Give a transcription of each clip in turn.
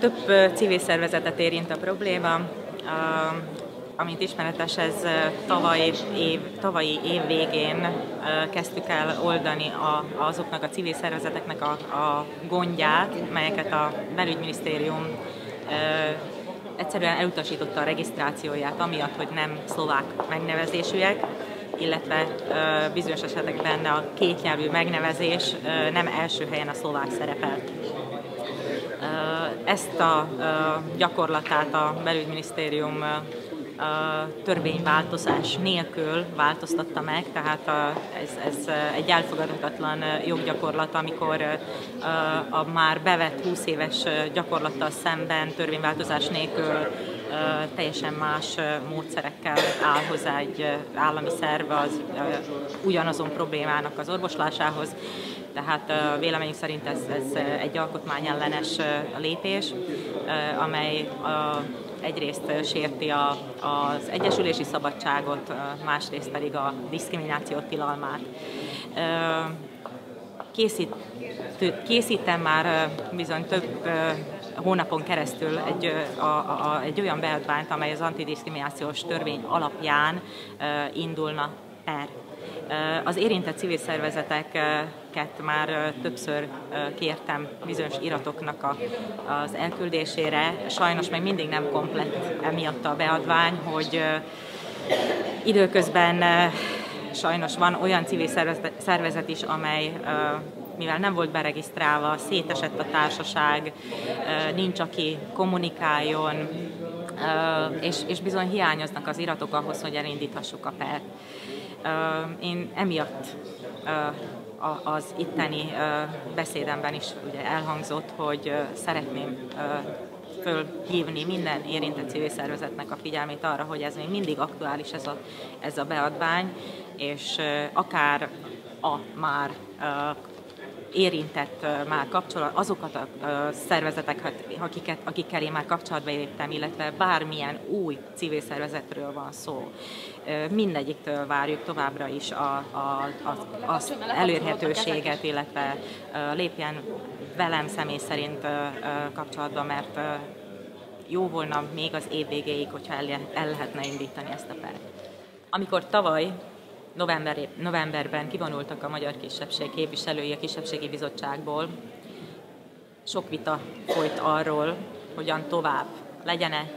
Több civil szervezetet érint a probléma. Amint ismeretes, ez tavaly év, tavalyi év végén kezdtük el oldani a, azoknak a civil szervezeteknek a, a gondját, melyeket a belügyminisztérium egyszerűen elutasította a regisztrációját, amiatt, hogy nem szlovák megnevezésűek, illetve bizonyos esetekben a kétnyelvű megnevezés nem első helyen a szlovák szerepelt. Ezt a gyakorlatát a belügyminisztérium törvényváltozás nélkül változtatta meg, tehát ez, ez egy elfogadhatatlan joggyakorlat, amikor a már bevett 20 éves gyakorlattal szemben törvényváltozás nélkül teljesen más módszerekkel áll hozzá egy állami szerve az ugyanazon problémának az orvoslásához. Tehát véleményünk szerint ez, ez egy alkotmányellenes lépés, amely egyrészt sérti a, az egyesülési szabadságot, másrészt pedig a diszkrimináció tilalmát. Készít, készítem már bizony több hónapon keresztül egy, a, a, egy olyan beadványt, amely az antidiszkriminációs törvény alapján indulna per. Az érintett civil szervezeteket már többször kértem bizonyos iratoknak az elküldésére. Sajnos még mindig nem komplett emiatt a beadvány, hogy időközben sajnos van olyan civil szervezet is, amely mivel nem volt beregisztrálva, szétesett a társaság, nincs aki kommunikáljon, és bizony hiányoznak az iratok ahhoz, hogy elindíthassuk a pert. Én emiatt az itteni beszédemben is ugye elhangzott, hogy szeretném fölhívni minden érintett civil szervezetnek a figyelmét arra, hogy ez még mindig aktuális ez a, ez a beadvány, és akár a már érintett már kapcsolat, azokat a szervezeteket, akiket, akikkel én már kapcsolatba léptem, illetve bármilyen új civil szervezetről van szó. Mindegyiktől várjuk továbbra is a, a, a, az elérhetőséget, illetve lépjen velem személy szerint kapcsolatba, mert jó volna még az év végéig, hogyha el, el lehetne indítani ezt a pert. Amikor tavaly november, novemberben kivonultak a magyar kisebbség képviselői a kisebbségi bizottságból. Sok vita folyt arról, hogyan tovább legyen-e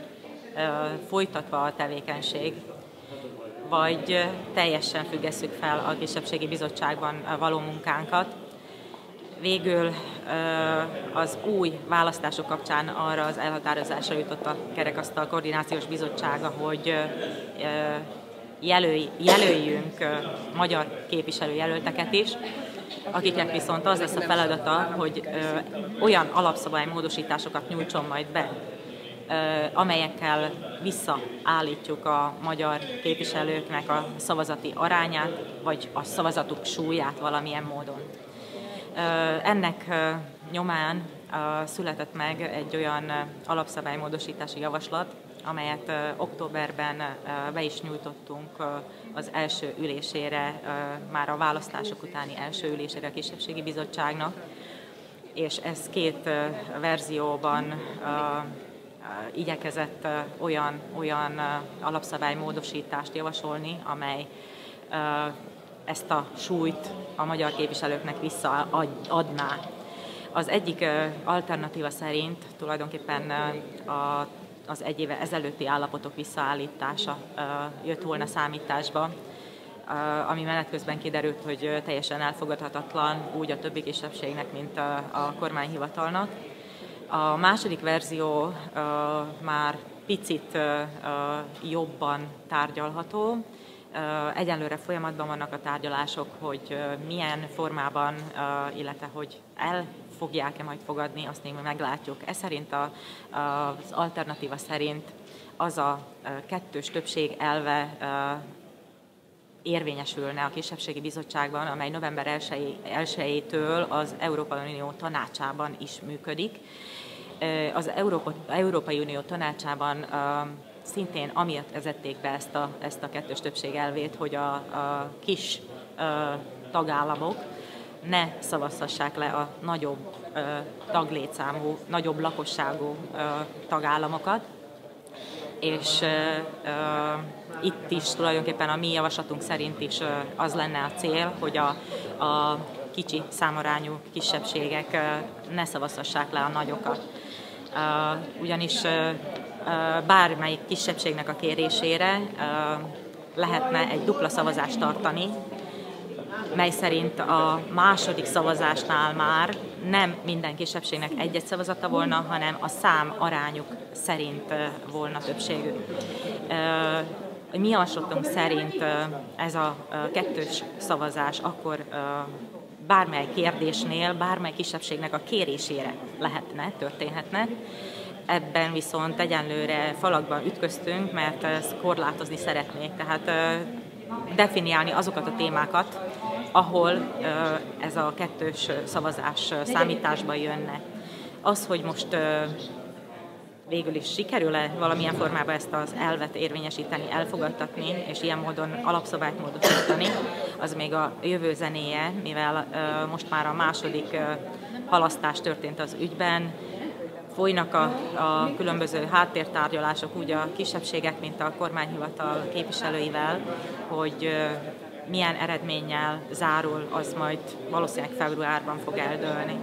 folytatva a tevékenység, vagy teljesen függesszük fel a kisebbségi bizottságban való munkánkat. Végül az új választások kapcsán arra az elhatározásra jutott a Kerekasztal Koordinációs Bizottsága, hogy jelölj, jelöljünk magyar képviselőjelölteket is, akiknek viszont az lesz a feladata, hogy olyan alapszabálymódosításokat nyújtson majd be, amelyekkel visszaállítjuk a magyar képviselőknek a szavazati arányát, vagy a szavazatuk súlyát valamilyen módon. Ennek nyomán született meg egy olyan alapszabálymódosítási javaslat, amelyet októberben be is nyújtottunk az első ülésére, már a választások utáni első ülésére a Kisebbségi Bizottságnak, és ez két verzióban igyekezett olyan, olyan alapszabálymódosítást javasolni, amely ezt a súlyt a magyar képviselőknek visszaadná. Az egyik alternatíva szerint tulajdonképpen a az egy éve ezelőtti állapotok visszaállítása jött volna számításba, ami menet közben kiderült, hogy teljesen elfogadhatatlan úgy a többi kisebbségnek, mint a, a kormányhivatalnak. A második verzió már picit jobban tárgyalható. Egyenlőre folyamatban vannak a tárgyalások, hogy milyen formában, illetve hogy el fogják-e majd fogadni, azt még meglátjuk. Ez szerint a, az alternatíva szerint az a kettős többség elve érvényesülne a kisebbségi bizottságban, amely november 1-től az Európai Unió tanácsában is működik. Az Európa, Európai Unió tanácsában szintén amiatt vezették be ezt a, ezt a kettős többség elvét, hogy a, a kis tagállamok ne szavazhassák le a nagyobb taglétszámú, nagyobb lakosságú tagállamokat, és itt is tulajdonképpen a mi javaslatunk szerint is az lenne a cél, hogy a, a kicsi számarányú kisebbségek ne szavazhassák le a nagyokat. Ugyanis bármelyik kisebbségnek a kérésére lehetne egy dupla szavazást tartani, mely szerint a második szavazásnál már nem minden kisebbségnek egy-egy szavazata volna, hanem a szám arányuk szerint volna többségük. Mi javaslatunk szerint ez a kettős szavazás akkor bármely kérdésnél, bármely kisebbségnek a kérésére lehetne, történhetne. Ebben viszont egyenlőre falakban ütköztünk, mert ezt korlátozni szeretnék. Tehát definiálni azokat a témákat, ahol ez a kettős szavazás számításba jönne. Az, hogy most végül is sikerül-e valamilyen formában ezt az elvet érvényesíteni, elfogadtatni, és ilyen módon alapszabályt módosítani, az még a jövő zenéje, mivel most már a második halasztás történt az ügyben, folynak a, a különböző háttértárgyalások úgy a kisebbségek, mint a kormányhivatal képviselőivel, hogy milyen eredménnyel zárul, az majd valószínűleg februárban fog eldőlni.